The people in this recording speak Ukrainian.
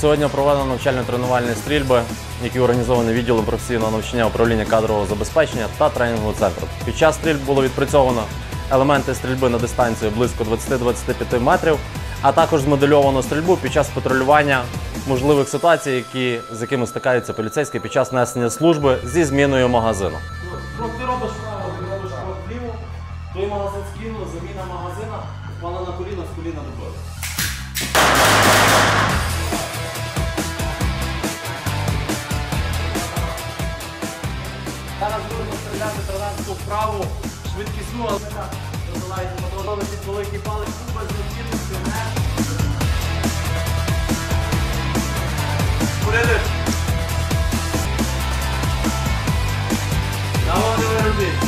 Сьогодні проведено навчально-тренувальні стрільби, які організовані відділом професійного навчання управління кадрового забезпечення та тренінгового центру. Під час стрільб було відпрацьовано елементи стрільби на дистанцію близько 20-25 метрів, а також змодельовано стрільбу під час патрулювання можливих ситуацій, які, з якими стикаються поліцейські під час несення служби зі зміною магазину. Ти робиш право, ти робиш крок вліво, той магазин скинув, заміна магазина, впала на коліно, з коліна добили. Зараз будемо стріляти 13 вправу, швидкісну, але називається патроновий під великий палець, без необхідності не. Курили. Давай, не.